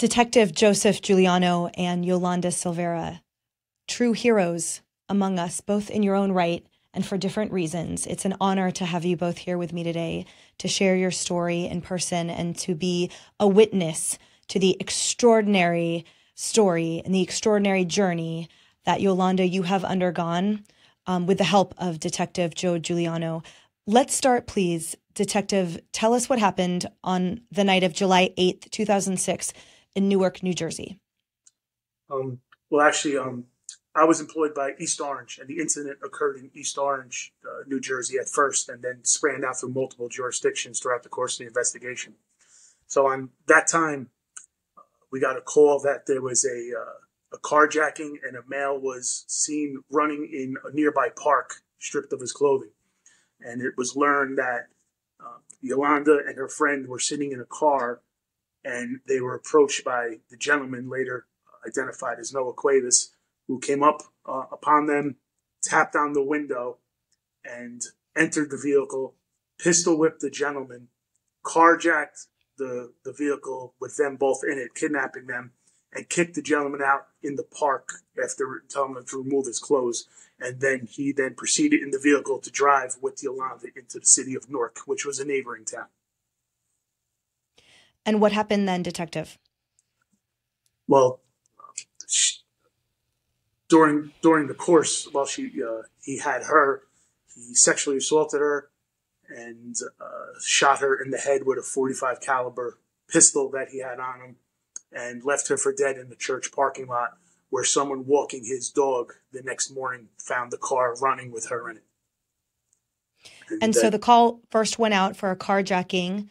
Detective Joseph Giuliano and Yolanda Silvera, true heroes among us, both in your own right and for different reasons. It's an honor to have you both here with me today to share your story in person and to be a witness to the extraordinary story and the extraordinary journey that Yolanda, you have undergone um, with the help of Detective Joe Giuliano. Let's start, please. Detective, tell us what happened on the night of July 8th, 2006 in Newark, New Jersey? Um, well, actually, um, I was employed by East Orange, and the incident occurred in East Orange, uh, New Jersey at first, and then sprang out through multiple jurisdictions throughout the course of the investigation. So, on that time, we got a call that there was a uh, a carjacking, and a male was seen running in a nearby park, stripped of his clothing. And it was learned that uh, Yolanda and her friend were sitting in a car and they were approached by the gentleman later identified as Noah Cuebas, who came up uh, upon them, tapped on the window, and entered the vehicle, pistol whipped the gentleman, carjacked the, the vehicle with them both in it, kidnapping them, and kicked the gentleman out in the park after telling him to remove his clothes. And then he then proceeded in the vehicle to drive with Yolanda into the city of Newark, which was a neighboring town. And what happened then, Detective? Well, during during the course, while she uh, he had her, he sexually assaulted her and uh, shot her in the head with a 45 caliber pistol that he had on him, and left her for dead in the church parking lot, where someone walking his dog the next morning found the car running with her in it. And, and so the call first went out for a carjacking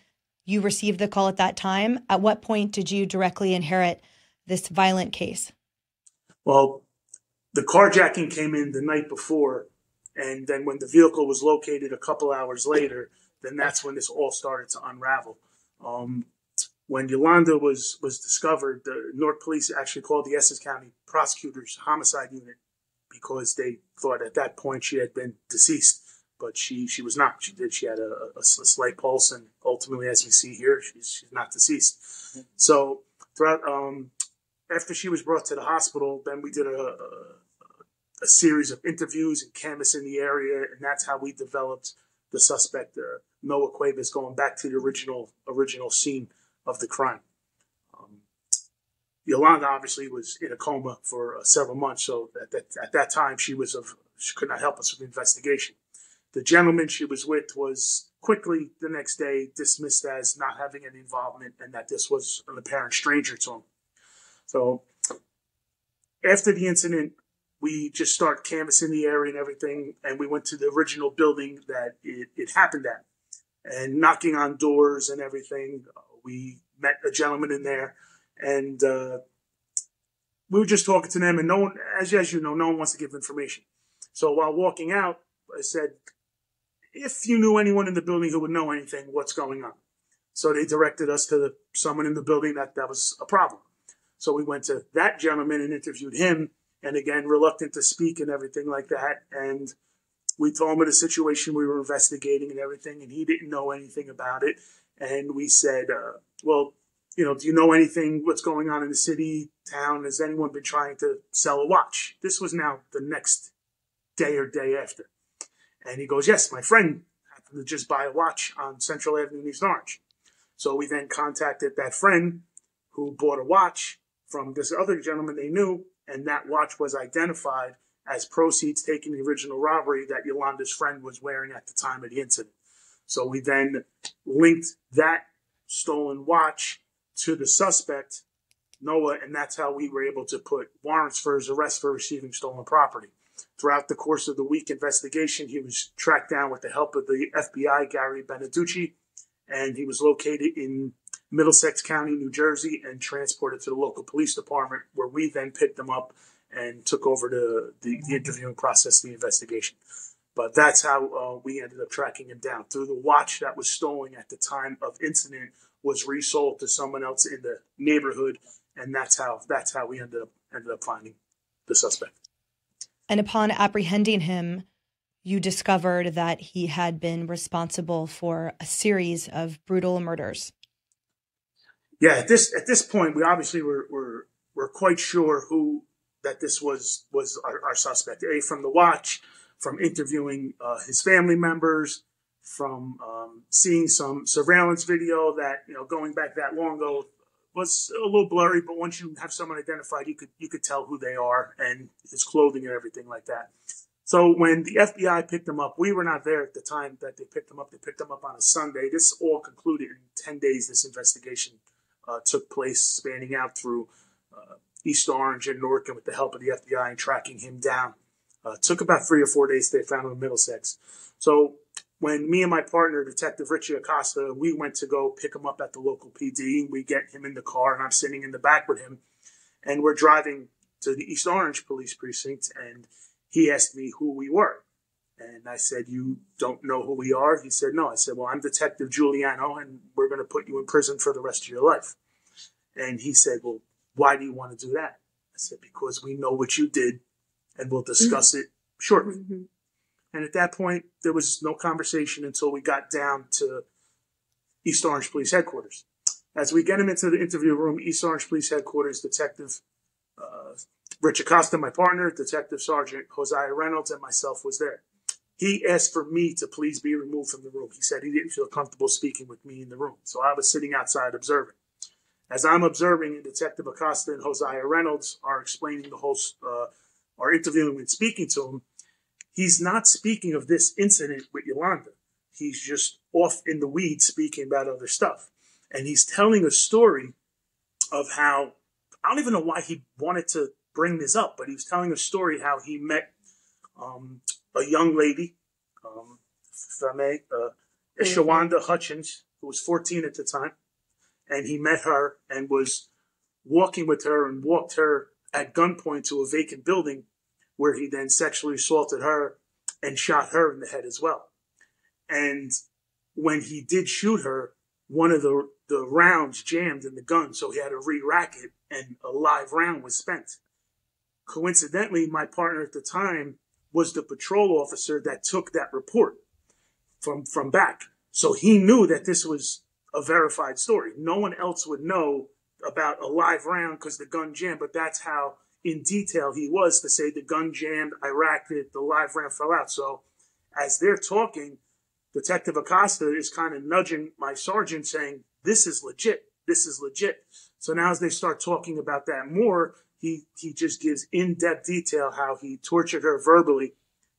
you received the call at that time. At what point did you directly inherit this violent case? Well, the carjacking came in the night before, and then when the vehicle was located a couple hours later, then that's when this all started to unravel. Um, when Yolanda was was discovered, the Newark Police actually called the Essex County Prosecutors Homicide Unit because they thought at that point she had been deceased but she she was not. She did. She had a, a, a slight pulse, and ultimately, as we see here, she's she's not deceased. Mm-hmm. So throughout, um, after she was brought to the hospital, then we did a, a, a series of interviews and canvassing the area, and that's how we developed the suspect, uh, Noah Cuebas, going back to the original original scene of the crime. Um, Yolanda obviously was in a coma for uh, several months, so at that, at that time she was of she could not help us with the investigation. The gentleman she was with was quickly the next day dismissed as not having any involvement and that this was an apparent stranger to him. So after the incident, we just start canvassing the area and everything, and we went to the original building that it, it happened at, and knocking on doors and everything. We met a gentleman in there, and uh, we were just talking to them, and no one, as, as you know, no one wants to give information. So while walking out, I said, if you knew anyone in the building who would know anything, what's going on. So they directed us to the, someone in the building that that was a problem. So we went to that gentleman and interviewed him. And again, reluctant to speak and everything like that. And we told him of the situation we were investigating and everything, and he didn't know anything about it. And we said, uh, well, you know, do you know anything? What's going on in the city, town? Has anyone been trying to sell a watch? This was now the next day or day after. And he goes, Yes, my friend happened to just buy a watch on Central Avenue in East Orange. So we then contacted that friend who bought a watch from this other gentleman they knew, and that watch was identified as proceeds taken the original robbery that Yolanda's friend was wearing at the time of the incident. So we then linked that stolen watch to the suspect, Noah, and that's how we were able to put warrants for his arrest for receiving stolen property. Throughout the course of the week investigation, he was tracked down with the help of the FBI, Gary Beneducci, and he was located in Middlesex County, New Jersey, and transported to the local police department, where we then picked him up and took over the, the, the interviewing process, the investigation. But that's how uh, we ended up tracking him down. Through the watch that was stolen at the time of incident was resold to someone else in the neighborhood, and that's how that's how we ended up ended up finding the suspect. And upon apprehending him, you discovered that he had been responsible for a series of brutal murders. Yeah, at this at this point, we obviously were were, were quite sure who that this was was our, our suspect. A from the watch, from interviewing uh, his family members, from um, seeing some surveillance video that you know going back that long ago was a little blurry, but once you have someone identified, you could you could tell who they are and his clothing and everything like that. So when the FBI picked him up, we were not there at the time that they picked him up. They picked him up on a Sunday. This all concluded in ten days. This investigation uh, took place, spanning out through uh, East Orange and and with the help of the FBI and tracking him down. Uh, took about three or four days. They found him in Middlesex. So when me and my partner, Detective Richie Acosta, we went to go pick him up at the local PD, we get him in the car, and I'm sitting in the back with him, and we're driving to the East Orange Police Precinct, and he asked me who we were. And I said, You don't know who we are? He said, No. I said, Well, I'm Detective Giuliano, and we're going to put you in prison for the rest of your life. And he said, Well, why do you want to do that? I said, Because we know what you did, and we'll discuss mm-hmm. it shortly. Mm-hmm. And at that point, there was no conversation until we got down to East Orange Police Headquarters. As we get him into the interview room, East Orange Police Headquarters, Detective uh, Rich Acosta, my partner, Detective Sergeant Hosea Reynolds, and myself was there. He asked for me to please be removed from the room. He said he didn't feel comfortable speaking with me in the room. So I was sitting outside observing. As I'm observing, and Detective Acosta and Hosea Reynolds are explaining the whole, uh, are interviewing and speaking to him, he's not speaking of this incident with Yolanda. He's just off in the weeds speaking about other stuff. And he's telling a story of how, I don't even know why he wanted to bring this up, but he was telling a story how he met um, a young lady, um, if I may, uh, mm-hmm. Shawanda Hutchins, who was 14 at the time. And he met her and was walking with her and walked her at gunpoint to a vacant building where he then sexually assaulted her and shot her in the head as well. And when he did shoot her, one of the, the rounds jammed in the gun, so he had to re-rack it, and a live round was spent. Coincidentally, my partner at the time was the patrol officer that took that report from, from back. So he knew that this was a verified story. No one else would know about a live round because the gun jammed, but that's how in detail he was to say the gun jammed, I racked it, the live round fell out. So as they're talking, Detective Acosta is kind of nudging my sergeant saying, this is legit. This is legit. So now as they start talking about that more, he, he just gives in-depth detail how he tortured her verbally,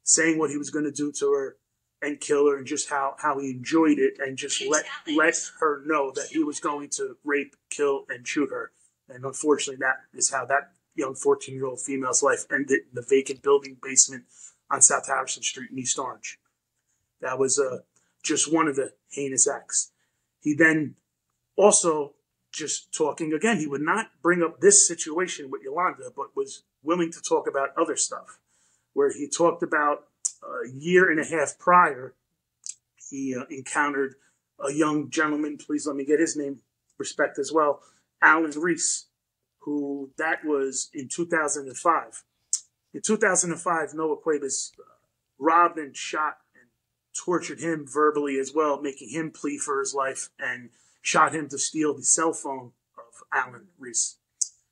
saying what he was going to do to her and kill her and just how, how he enjoyed it and just let, let her know that he was going to rape, kill, and shoot her. And unfortunately, that is how that young 14 year old female's life ended in the vacant building basement on South Harrison Street in East Orange. That was uh, just one of the heinous acts. He then also just talking again, he would not bring up this situation with Yolanda, but was willing to talk about other stuff. Where he talked about a year and a half prior, he uh, encountered a young gentleman, please let me get his name, respect as well, Alan Reese, who that was in 2005. In 2005, Noah Cuebas uh, robbed and shot and tortured him verbally as well, making him plea for his life and shot him to steal the cell phone of Alan Reese.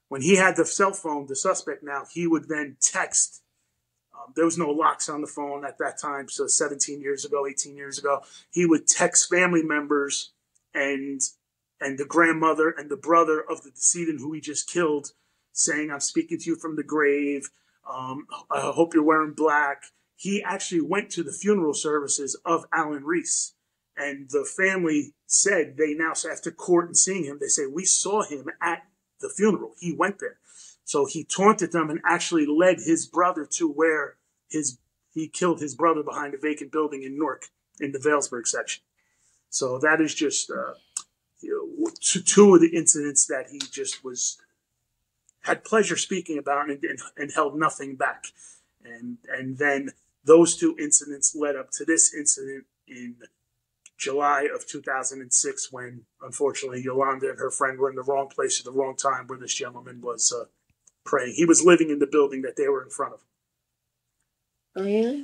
When he had the cell phone, the suspect now, he would then text. Um, there was no locks on the phone at that time, so 17 years ago, 18 years ago, he would text family members and and the grandmother and the brother of the decedent who he just killed, saying, I'm speaking to you from the grave. Um, I hope you're wearing black. He actually went to the funeral services of Alan Reese. And the family said they now, after court and seeing him, they say, We saw him at the funeral. He went there. So he taunted them and actually led his brother to where his he killed his brother behind a vacant building in Newark in the Vailsburg section. So that is just uh, two of the incidents that he just was had pleasure speaking about and, and, and held nothing back. And and then those two incidents led up to this incident in July of 2006 when unfortunately Yolanda and her friend were in the wrong place at the wrong time where this gentleman was uh, praying. He was living in the building that they were in front of. Oh yeah.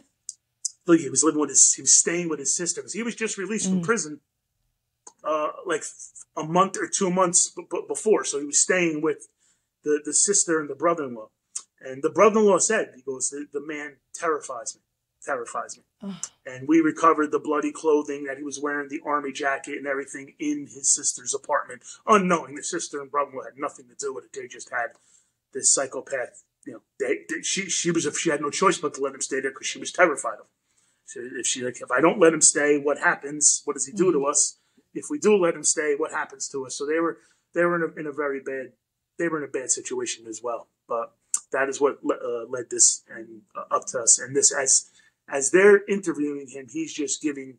Look, he was living with his. He was staying with his sister because he was just released mm. from prison uh, like a month or two months b- b- before. So he was staying with the, the sister and the brother in law. And the brother in law said, he goes, the, the man terrifies me, terrifies me. And we recovered the bloody clothing that he was wearing, the army jacket and everything in his sister's apartment, unknowing the sister and brother in law had nothing to do with it. They just had this psychopath. You know, they, they, she she was if she had no choice but to let him stay there because she was terrified of him. So if she like, if I don't let him stay, what happens? What does he do to us? If we do let him stay, what happens to us? So they were they were in a, in a very bad they were in a bad situation as well. But that is what uh, led this and uh, up to us. And this as as they're interviewing him, he's just giving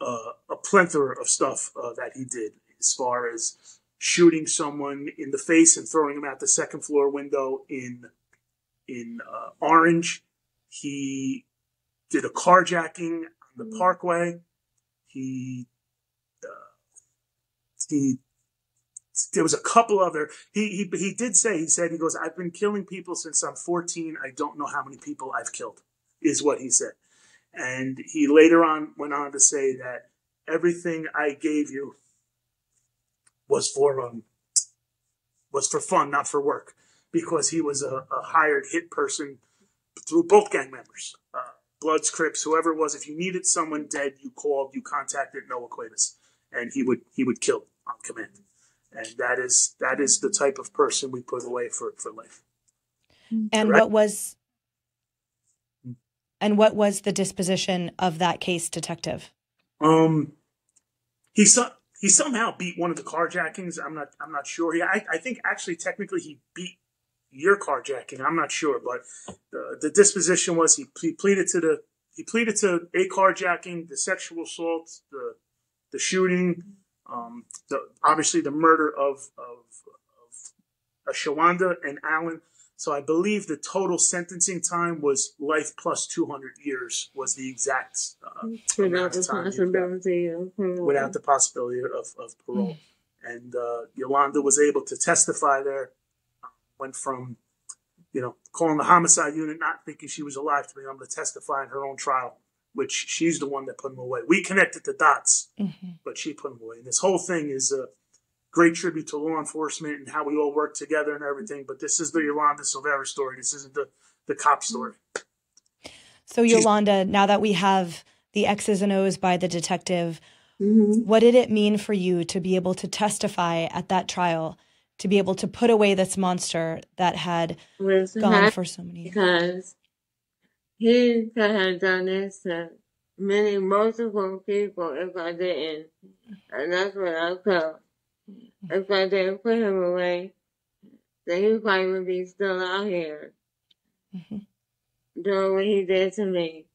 uh, a plethora of stuff uh, that he did as far as shooting someone in the face and throwing him out the second floor window in in uh, Orange. He did a carjacking on the Parkway. He he there was a couple other he, he he did say he said he goes I've been killing people since I'm 14. I don't know how many people I've killed is what he said. And he later on went on to say that everything I gave you was for um was for fun, not for work, because he was a, a hired hit person through both gang members, uh, Bloods, Crips, whoever it was. If you needed someone dead, you called, you contacted Noah Cuebas, and he would he would kill on command. And that is that is the type of person we put away for, for life. And Correct. what was and what was the disposition of that case, detective? Um, he so, he somehow beat one of the carjackings. I'm not I'm not sure. He, I I think actually technically he beat your carjacking. I'm not sure, but the, the disposition was he, he pleaded to the he pleaded to a carjacking, the sexual assault, the the shooting, um, the obviously the murder of of, of Shawanda and Allen. So I believe the total sentencing time was life plus 200 years was the exact uh, Without the possibility of parole. without the possibility of, of parole. And uh, Yolanda was able to testify there. Went from, you know, calling the homicide unit, not thinking she was alive, to being able to testify in her own trial, which she's the one that put him away. We connected the dots, Mhm. but she put him away. And this whole thing is a great tribute to law enforcement and how we all work together and everything. But this is the Yolanda Silvera story. This isn't the, the cop story. So She's- Yolanda, now that we have the X's and O's by the detective, Mhm. what did it mean for you to be able to testify at that trial, to be able to put away this monster that had Was gone for so many years? because he could have done this to many multiple people if I didn't. And that's what I felt. If I didn't put him away, then he probably would be still out here Mhm. doing what he did to me.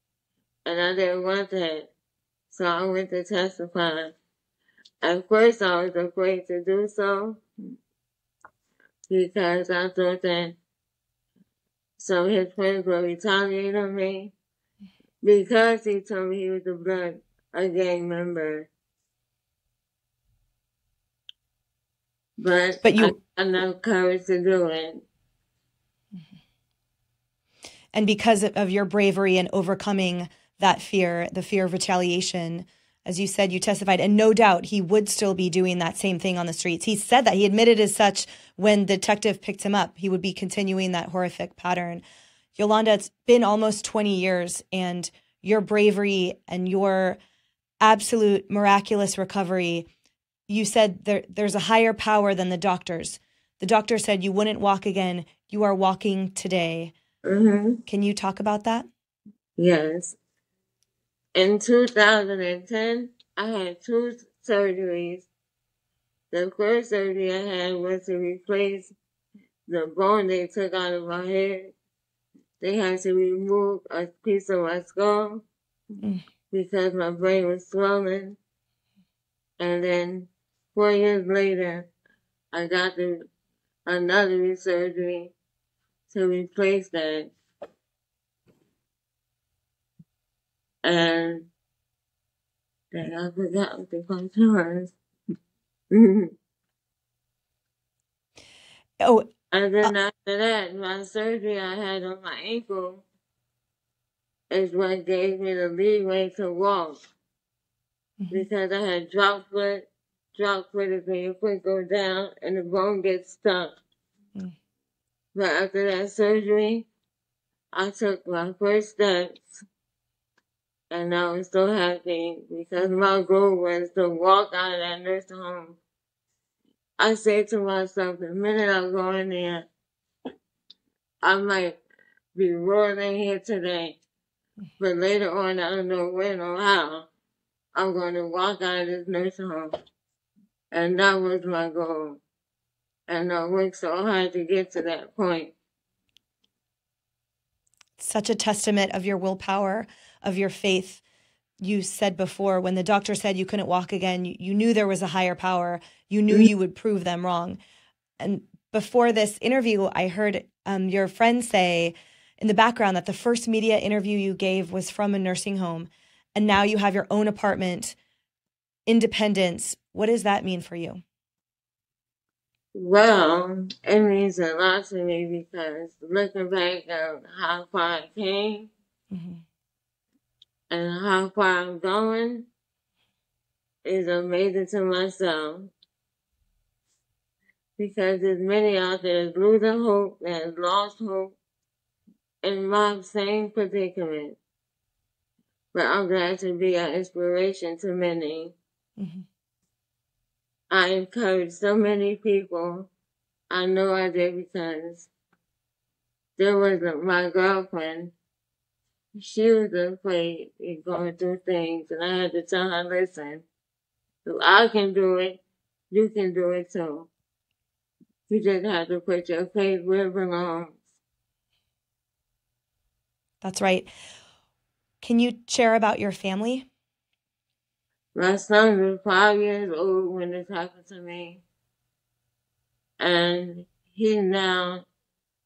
And I didn't want that. So I went to testify. At first I was afraid to do so because I thought that of his friends would retaliate on me because he told me he was a blood a gang member. But, But you- I enough courage to do it. And because of- of your bravery and overcoming that fear, the fear of retaliation, as you said, you testified, and no doubt he would still be doing that same thing on the streets. He said that. He admitted as such when the detective picked him up. He would be continuing that horrific pattern. Yolanda, it's been almost 20 years, and your bravery and your absolute miraculous recovery. You said there, there's a higher power than the doctors. The doctor said you wouldn't walk again. You are walking today. hmm Can you talk about that? Yes. In 2010, I had two surgeries. The first surgery I had was to replace the bone they took out of my head. They had to remove a piece of my skull Mm. because my brain was swollen. And then four years later, I got the, another surgery to replace that. And then I forgot what the question was. Oh, and then after that, my surgery I had on my ankle is what gave me the leeway to walk Mhm. because I had drop foot drop foot critically, your foot go down, and the bone gets stuck. Mm. But after that surgery, I took my first steps, and I was so happy because my goal was to walk out of that nursing home. I said to myself, the minute I go in there, I might be rolling here today, but later on, I don't know when or how, I'm going to walk out of this nursing home. And that was my goal. And I worked so hard to get to that point. Such a testament of your willpower, of your faith. You said before, when the doctor said you couldn't walk again, you, you knew there was a higher power. You knew you would prove them wrong. And before this interview, I heard um, your friend say in the background that the first media interview you gave was from a nursing home. And now you have your own apartment, independence. What does that mean for you? Well, it means a lot to me because looking back at how far I came mm-hmm. And how far I'm going is amazing to myself. Because there's many out there that's losing hope, that has lost hope in my same predicament. But I'm glad to be an inspiration to many. Mm-hmm. I encourage so many people. I know I did because there was my girlfriend. She was afraid of going through things, and I had to tell her, listen, if I can do it, you can do it too. You just have to put your faith where it belongs. That's right. Can you share about your family? My son was five years old when this happened to me. And he now,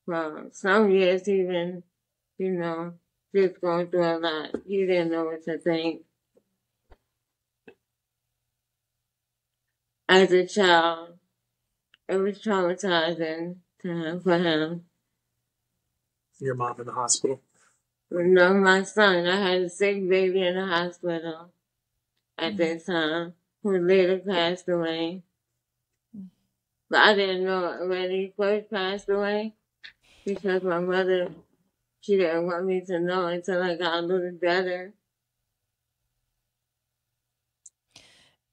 well, some years even, you know, just going through a lot. He didn't know what to think. As a child, it was traumatizing for him. Your mom in the hospital? No, my son. I had a sick baby in the hospital at that mm-hmm. time who later passed away. But I didn't know when he first passed away because my mother, she didn't want me to know until I got a little better.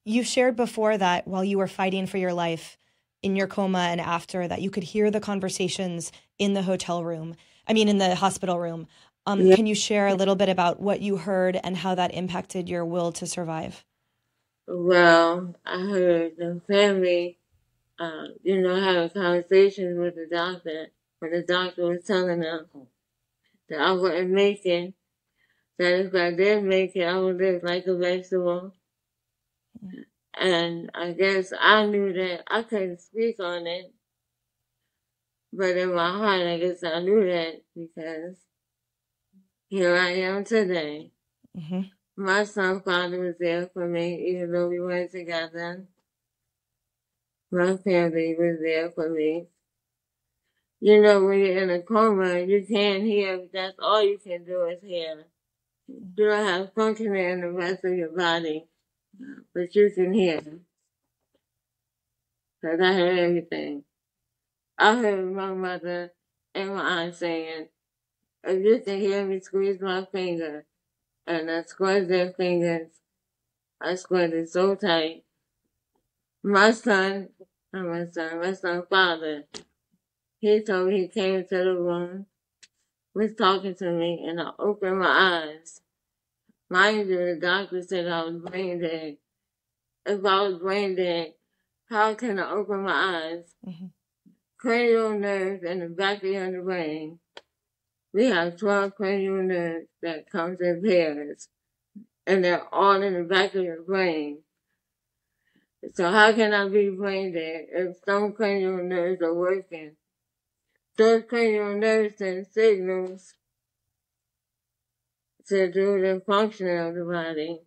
You shared before that while you were fighting for your life in your coma and after that, you could hear the conversations in the hotel room. I mean, in the hospital room um, yeah. Can you share a little bit about what you heard and how that impacted your will to survive? Well, I heard the family, uh, you know, having conversations with the doctor when the doctor was telling them that I wouldn't make it, that if I did make it, I would live like a vegetable. And I guess I knew that I couldn't speak on it, but in my heart, I guess I knew that because here I am today. Mm-hmm. My son father was there for me, even though we weren't together. My family was there for me. You know, when you're in a coma, you can't hear. That's all you can do is hear. You don't have functioning in the rest of your body, but you can hear. Cause I heard everything. I heard my mother and my aunt saying, I used to hear me squeeze my finger, and I squeezed their fingers. I squeezed it so tight. My son, not my son, my son's father, he told me he came into the room, was talking to me, and I opened my eyes. Mind you, the doctor said I was brain dead. If I was brain dead, how can I open my eyes? Mm-hmm. Cranial nerves in the back of your brain we have 12 cranial nerves that comes in pairs, and they're all in the back of your brain. So how can I be brain dead if some cranial nerves are working? Those nerves send signals to do the function of the body.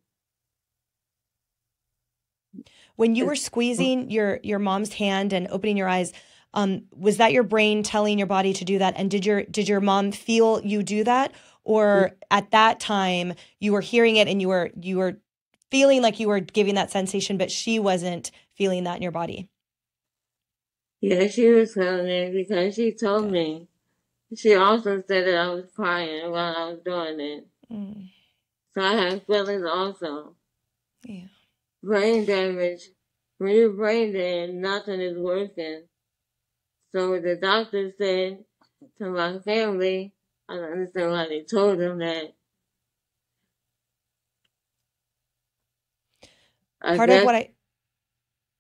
When you were squeezing your your mom's hand and opening your eyes, um, was that your brain telling your body to do that? And did your did your mom feel you do that, or at that time you were hearing it and you were you were feeling like you were giving that sensation, but she wasn't feeling that in your body? Yeah, she was feeling it because she told me. She also said that I was crying while I was doing it. Mm, So I had feelings also. yeah. Brain damage. When you're brain dead, nothing is working. So the doctor said to my family, I don't understand why they told them that. I Part of what I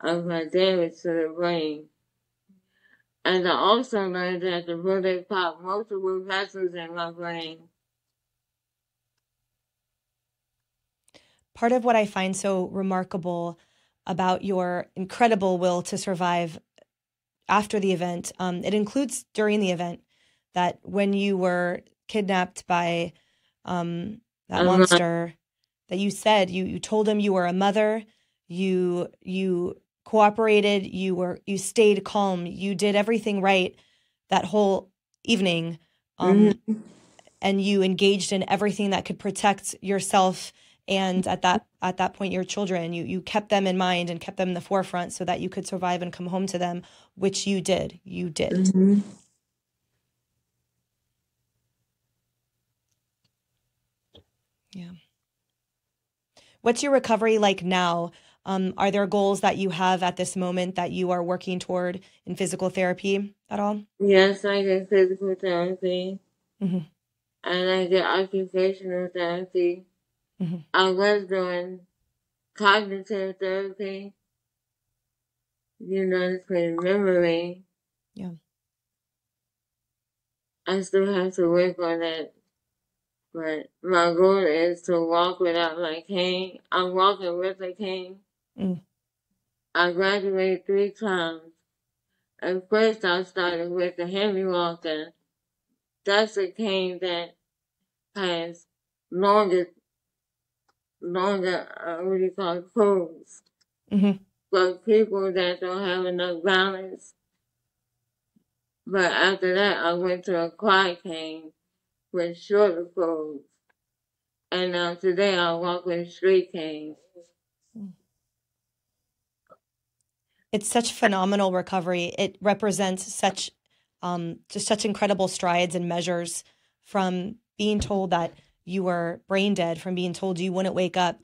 of my damage to the brain. And I also learned that the bullet popped multiple vessels in my brain. part of what I find so remarkable about your incredible will to survive after the event, um, it includes during the event that when you were kidnapped by um, that Uh-huh. monster, that you said you you told him you were a mother, you you cooperated, you were you stayed calm, you did everything right that whole evening, um, Mhm. and you engaged in everything that could protect yourself and at that at that point your children. You you kept them in mind and kept them in the forefront so that you could survive and come home to them which you did. You did. Mhm. what's your recovery like now um, are there goals that you have at this moment that you are working toward in physical therapy at all Yes, I get physical therapy. Mhm. And I get occupational therapy. Mhm. I was doing cognitive therapy. You know, it's for memory. Yeah. I still have to work on that. But my goal is to walk without my cane. I'm walking with a cane. Mm. I graduated three times. At first I started with the heavy walker. That's a cane that has longer, longer, uh, what do you call it, poles. Mhm. For people that don't have enough balance. But after that, I went to a quad cane with shorter poles. And now today I walk with straight cane. It's such phenomenal recovery. It represents such um, just such incredible strides and measures from being told that you were brain dead from being told you wouldn't wake up.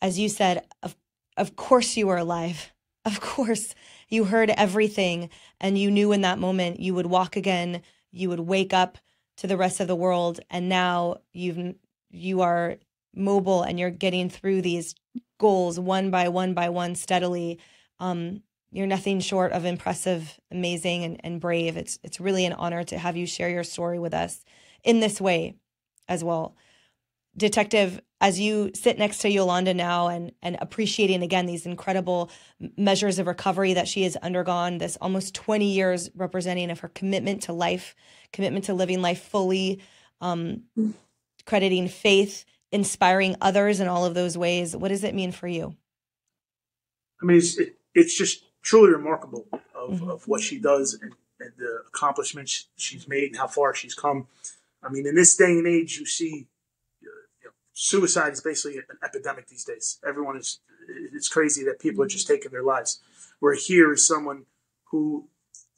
As you said of, of course you were alive. Of course you heard everything and you knew in that moment you would walk again you would wake up to the rest of the world and now you've you are mobile and you're getting through these goals one by one by one steadily. Um, you're nothing short of impressive, amazing, and, and brave. It's it's really an honor to have you share your story with us in this way as well. Detective, as you sit next to Yolanda now and and appreciating again these incredible measures of recovery that she has undergone, this almost 20 years representing of her commitment to life, commitment to living life fully, um, crediting faith, inspiring others in all of those ways. What does it mean for you? I mean, it's it, it's just truly remarkable of, Mhm. of what she does and, and the accomplishments she's made and how far she's come. I mean, in this day and age, you see, uh, you know, suicide is basically an epidemic these days. Everyone is, it's crazy that people are just taking their lives. Where here is someone who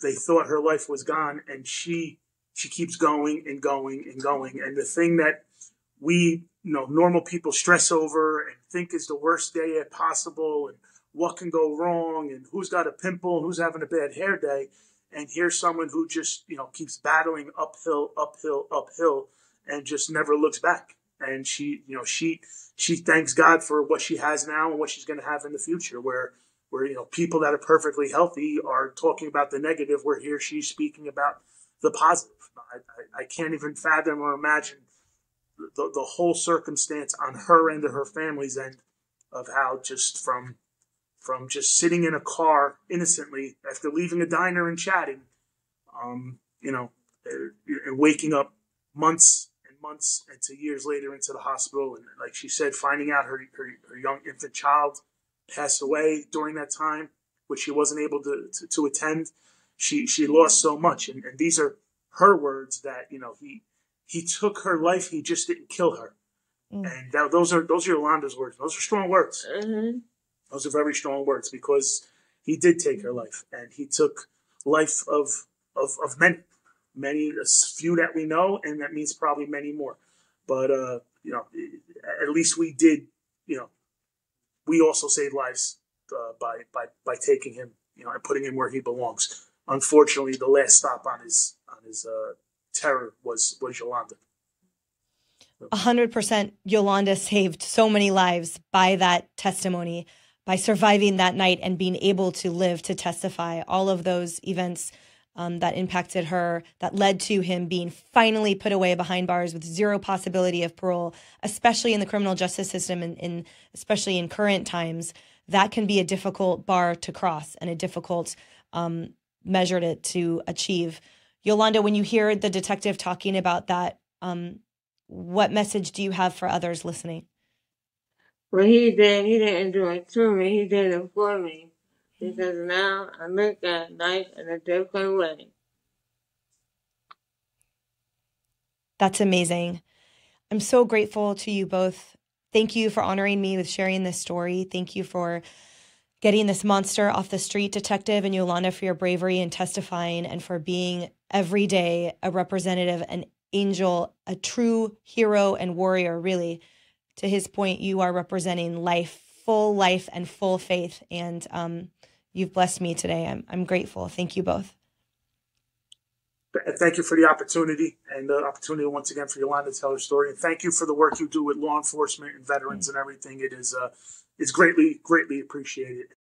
they thought her life was gone, and she she keeps going and going and going. And the thing that we, you know, normal people stress over and think is the worst day possible, and what can go wrong, and who's got a pimple, and who's having a bad hair day, and here's someone who just you know keeps battling uphill, uphill, uphill, and just never looks back. And she, you know, she she thanks God for what she has now and what she's going to have in the future. Where where you know people that are perfectly healthy are talking about the negative, where here she's speaking about the positive. I, I, I can't even fathom or imagine the, the whole circumstance on her end or her family's end of how just from from just sitting in a car innocently after leaving a diner and chatting, um, you know, uh, and waking up months and months into years later into the hospital, and like she said, finding out her her, her young infant child passed away during that time, which she wasn't able to to, to attend. She she lost so much, and, and these are her words that you know he he took her life, he just didn't kill her, Mm. and that, those are those are Yolanda's words. Those are strong words. hmm Those are very strong words because he did take her life, and he took life of of of many, many a few that we know, and that means probably many more. But uh, you know, at least we did. You know, we also saved lives uh, by by by taking him, you know, and putting him where he belongs. Unfortunately, the last stop on his on his uh, terror was was Yolanda. A hundred percent, Yolanda saved so many lives by that testimony, by surviving that night and being able to live to testify all of those events um, that impacted her, that led to him being finally put away behind bars with zero possibility of parole, especially in the criminal justice system and in, especially in current times. That can be a difficult bar to cross and a difficult um, measure to, to achieve. Yolanda, when you hear the detective talking about that, um, what message do you have for others listening? What he did, he didn't do it to me, he did it for me because now I look at life in a different way. That's amazing. I'm so grateful to you both. Thank you for honoring me with sharing this story. Thank you for getting this monster off the street, Detective, and Yolanda, for your bravery and testifying and for being every day a representative, an angel, a true hero and warrior, really. To his point, you are representing life, full life, and full faith. And um, you've blessed me today. I'm, I'm grateful. Thank you both. Thank you for the opportunity and the opportunity once again for Yolanda to tell her story. And thank you for the work you do with law enforcement and veterans and everything. It is uh, it's greatly, greatly appreciated.